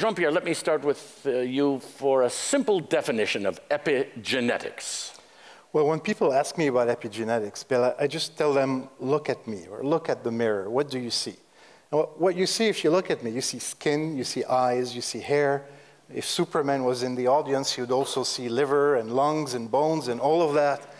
Jean-Pierre, let me start with uh, you for a simple definition of epigenetics. Well, when people ask me about epigenetics, Bill, I just tell them, look at me or look at the mirror. What do you see? And what you see if you look at me, you see skin, you see eyes, you see hair. If Superman was in the audience, you'd also see liver and lungs and bones and all of that.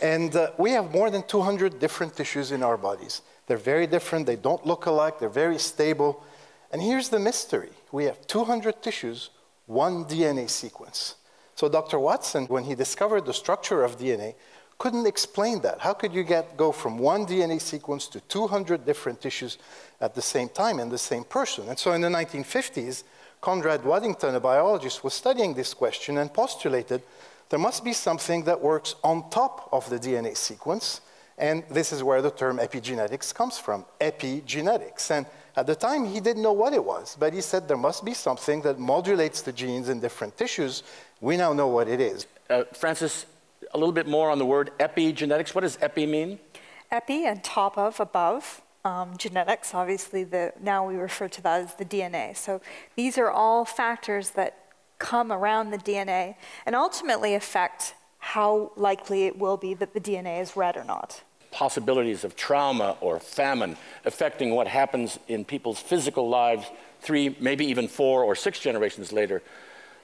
And uh, we have more than 200 different tissues in our bodies. They're very different, they don't look alike, they're very stable. And here's the mystery we have 200 tissues, one DNA sequence. So Dr. Watson, when he discovered the structure of DNA, couldn't explain that. How could you get, go from one DNA sequence to 200 different tissues at the same time in the same person? And so in the 1950s, Conrad Waddington, a biologist, was studying this question and postulated there must be something that works on top of the DNA sequence. And this is where the term epigenetics comes from, epigenetics. And at the time, he didn't know what it was, but he said there must be something that modulates the genes in different tissues. We now know what it is. Uh, Frances, a little bit more on the word epigenetics. What does epi mean? Epi and top of, above. Um, genetics, obviously, the, now we refer to that as the DNA. So these are all factors that come around the DNA and ultimately affect how likely it will be that the DNA is read or not. Possibilities of trauma or famine affecting what happens in people's physical lives three, maybe even four or six generations later.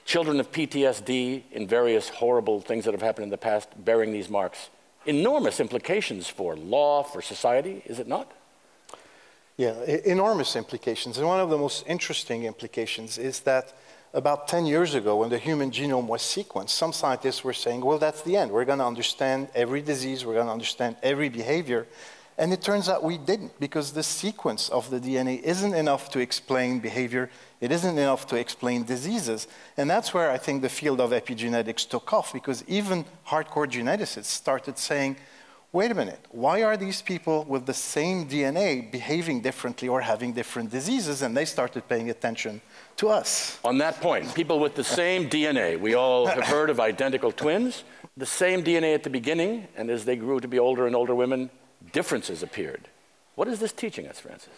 Children of PTSD in various horrible things that have happened in the past bearing these marks. Enormous implications for law, for society, is it not? Yeah, enormous implications. And one of the most interesting implications is that about 10 years ago, when the human genome was sequenced, some scientists were saying, well, that's the end. We're going to understand every disease, we're going to understand every behavior. And it turns out we didn't, because the sequence of the DNA isn't enough to explain behavior, it isn't enough to explain diseases. And that's where I think the field of epigenetics took off, because even hardcore geneticists started saying, wait a minute, why are these people with the same DNA behaving differently or having different diseases? And they started paying attention to us. On that point, people with the same DNA, we all have heard of identical twins, the same DNA at the beginning, and as they grew to be older and older women, differences appeared. What is this teaching us, Frances?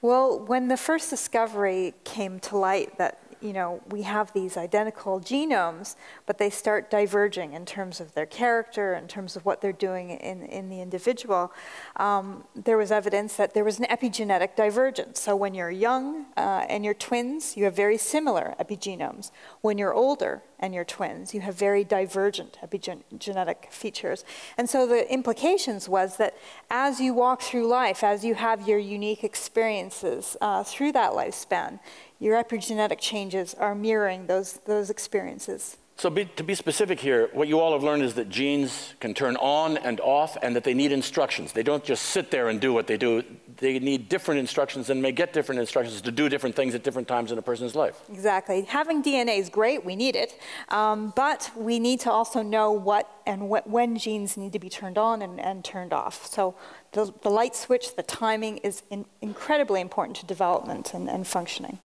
Well, when the first discovery came to light that you know, we have these identical genomes, but they start diverging in terms of their character, in terms of what they're doing in, in the individual. Um, there was evidence that there was an epigenetic divergence. So when you're young uh, and you're twins, you have very similar epigenomes. When you're older and you're twins, you have very divergent epigenetic features. And so the implications was that as you walk through life, as you have your unique experiences uh, through that lifespan, your epigenetic changes are mirroring those, those experiences. So be, to be specific here, what you all have learned is that genes can turn on and off and that they need instructions. They don't just sit there and do what they do. They need different instructions and may get different instructions to do different things at different times in a person's life. Exactly. Having DNA is great, we need it, um, but we need to also know what and wh when genes need to be turned on and, and turned off. So the, the, light switch, the timing is in, incredibly important to development and, and functioning.